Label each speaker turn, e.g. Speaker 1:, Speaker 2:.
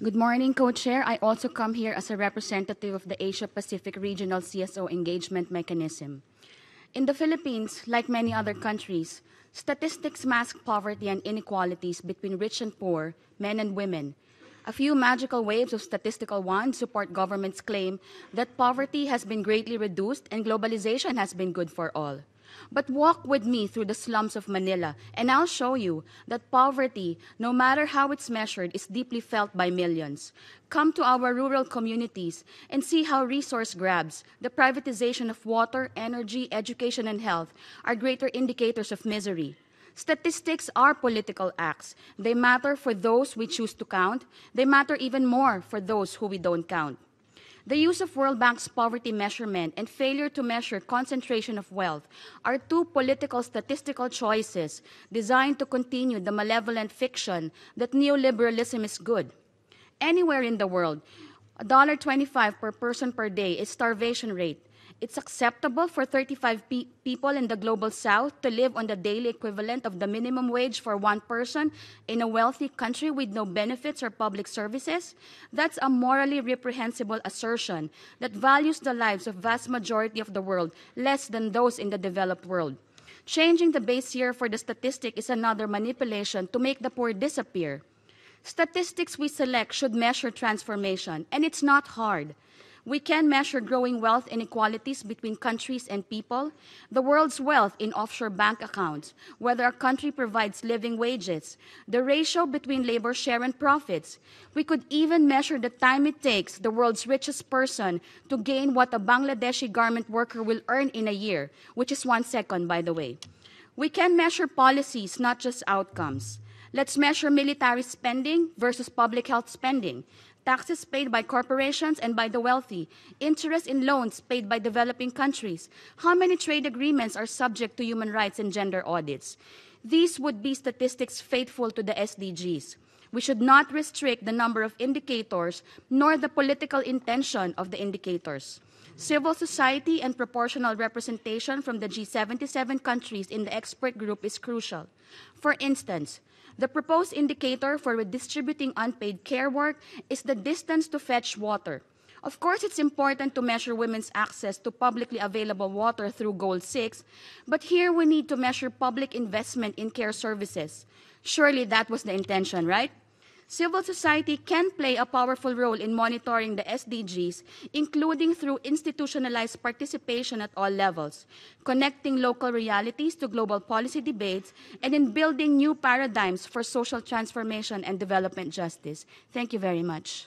Speaker 1: Good morning, Co-Chair. I also come here as a representative of the Asia-Pacific Regional CSO Engagement Mechanism. In the Philippines, like many other countries, statistics mask poverty and inequalities between rich and poor, men and women. A few magical waves of statistical wands support government's claim that poverty has been greatly reduced and globalization has been good for all. But walk with me through the slums of Manila, and I'll show you that poverty, no matter how it's measured, is deeply felt by millions. Come to our rural communities and see how resource grabs, the privatization of water, energy, education, and health are greater indicators of misery. Statistics are political acts. They matter for those we choose to count. They matter even more for those who we don't count. The use of World Bank's poverty measurement and failure to measure concentration of wealth are two political statistical choices designed to continue the malevolent fiction that neoliberalism is good. Anywhere in the world, $1.25 per person per day is starvation rate. It's acceptable for 35 pe people in the global south to live on the daily equivalent of the minimum wage for one person in a wealthy country with no benefits or public services. That's a morally reprehensible assertion that values the lives of vast majority of the world less than those in the developed world. Changing the base year for the statistic is another manipulation to make the poor disappear. Statistics we select should measure transformation, and it's not hard. We can measure growing wealth inequalities between countries and people, the world's wealth in offshore bank accounts, whether a country provides living wages, the ratio between labor share and profits. We could even measure the time it takes the world's richest person to gain what a Bangladeshi garment worker will earn in a year, which is one second, by the way. We can measure policies, not just outcomes. Let's measure military spending versus public health spending taxes paid by corporations and by the wealthy, interest in loans paid by developing countries, how many trade agreements are subject to human rights and gender audits. These would be statistics faithful to the SDGs. We should not restrict the number of indicators nor the political intention of the indicators. Civil society and proportional representation from the G77 countries in the expert group is crucial. For instance, the proposed indicator for redistributing unpaid care work is the distance to fetch water. Of course, it's important to measure women's access to publicly available water through Goal 6, but here we need to measure public investment in care services. Surely that was the intention, right? Civil society can play a powerful role in monitoring the SDGs, including through institutionalized participation at all levels, connecting local realities to global policy debates, and in building new paradigms for social transformation and development justice. Thank you very much.